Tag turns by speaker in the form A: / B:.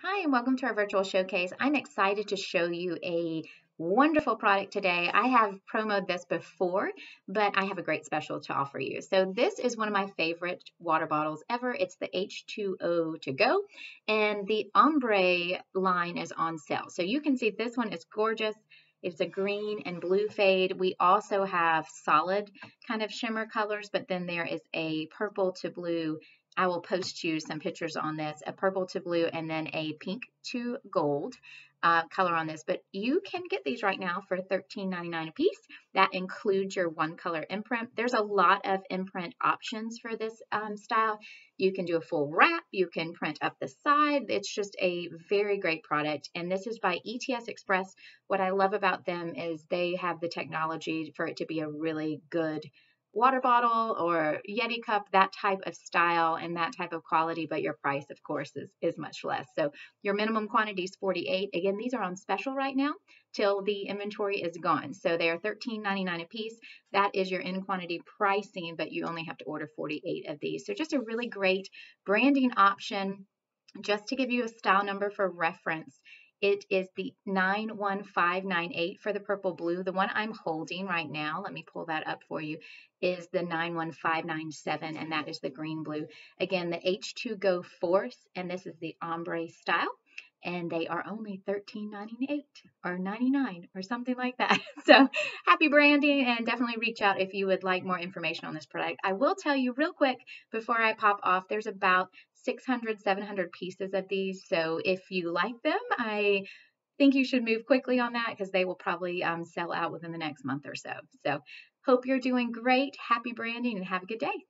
A: Hi, and welcome to our virtual showcase. I'm excited to show you a wonderful product today. I have promoted this before, but I have a great special to offer you. So this is one of my favorite water bottles ever. It's the H2O to go, and the ombre line is on sale. So you can see this one is gorgeous. It's a green and blue fade. We also have solid kind of shimmer colors, but then there is a purple to blue I will post you some pictures on this, a purple to blue and then a pink to gold uh, color on this. But you can get these right now for $13.99 a piece. That includes your one color imprint. There's a lot of imprint options for this um, style. You can do a full wrap. You can print up the side. It's just a very great product. And this is by ETS Express. What I love about them is they have the technology for it to be a really good water bottle or Yeti cup, that type of style and that type of quality, but your price, of course, is, is much less. So your minimum quantity is 48. Again, these are on special right now till the inventory is gone. So they are $13.99 a piece. That is your in quantity pricing, but you only have to order 48 of these. So just a really great branding option. Just to give you a style number for reference, it is the 91598 for the purple blue. The one I'm holding right now, let me pull that up for you, is the 91597, and that is the green blue. Again, the H2 Go Force, and this is the ombre style and they are only $13.98 or 99 or something like that. So happy branding and definitely reach out if you would like more information on this product. I will tell you real quick before I pop off, there's about 600, 700 pieces of these. So if you like them, I think you should move quickly on that because they will probably um, sell out within the next month or so. So hope you're doing great. Happy branding and have a good day.